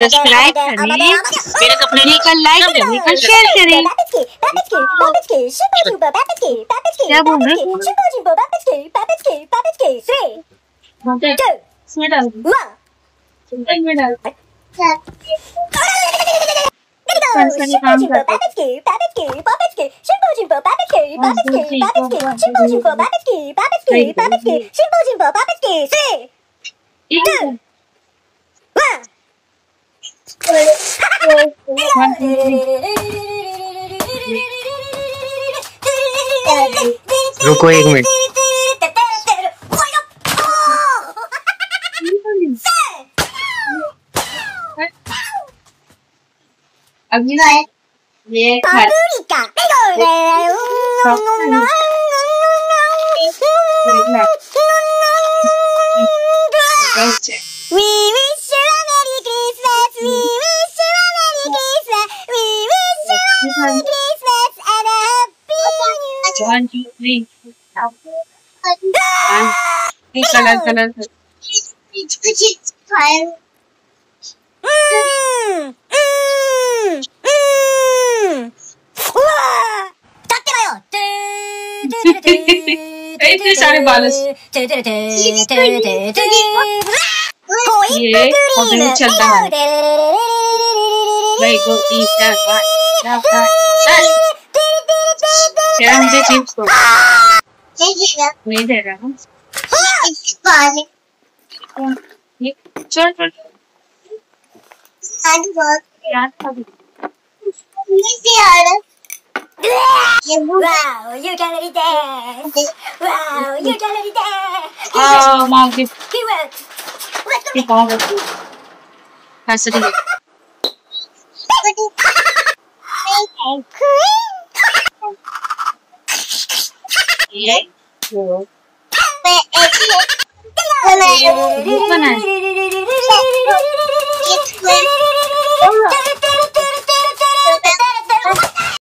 Subscribe करें मेरे सपने का लाइक करें और शेयर करें क्या बोल रहे हो? इसमें डाल इसमें डाल दो एक रुको एक मिनट अभी ना ये खा We One, two, three. Now. And three colors, colors. इतने सारे बालस Yanımda cips oldu. the dedim? Ne dedim? Cips bari. Çöl Wow, you gotta be there. Wow, you gotta be there. Oh, mom. He went. What's the matter? Pass it again. Okay? Oo. Buka na.